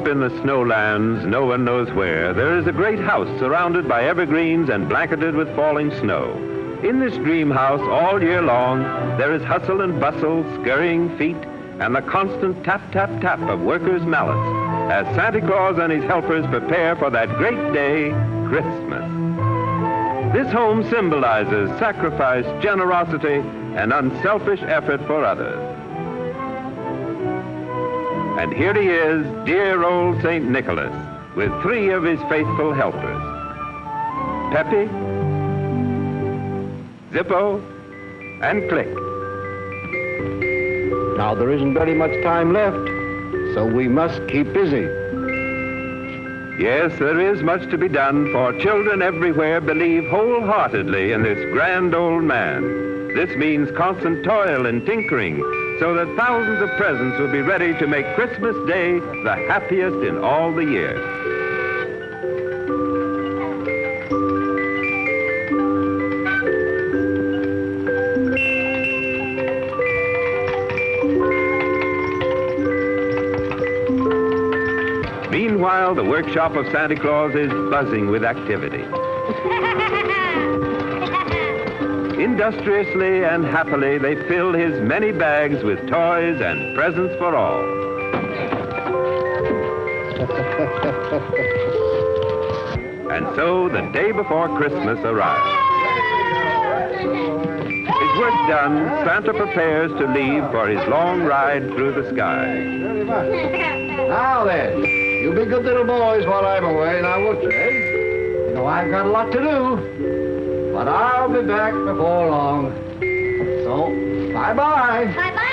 the snowlands, no one knows where, there is a great house surrounded by evergreens and blanketed with falling snow. In this dream house all year long, there is hustle and bustle, scurrying feet, and the constant tap, tap, tap of workers' mallets as Santa Claus and his helpers prepare for that great day, Christmas. This home symbolizes sacrifice, generosity, and unselfish effort for others. And here he is, dear old St. Nicholas, with three of his faithful helpers. Peppy, Zippo, and Click. Now, there isn't very much time left, so we must keep busy. Yes, there is much to be done, for children everywhere believe wholeheartedly in this grand old man. This means constant toil and tinkering, so that thousands of presents will be ready to make Christmas Day the happiest in all the year. Meanwhile, the workshop of Santa Claus is buzzing with activity. Industriously and happily, they fill his many bags with toys and presents for all. and so the day before Christmas arrives. His work done, Santa prepares to leave for his long ride through the sky. Now then, you be good little boys while I'm away, and I you, eh? You know I've got a lot to do, but I'll be back before long. So, bye-bye. Bye-bye.